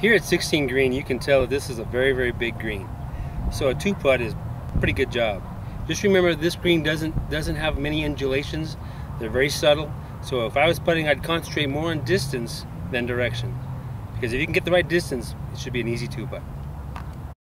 Here at 16 green, you can tell that this is a very, very big green. So a two putt is a pretty good job. Just remember this green doesn't doesn't have many undulations. They're very subtle. So if I was putting, I'd concentrate more on distance than direction. Because if you can get the right distance, it should be an easy two putt.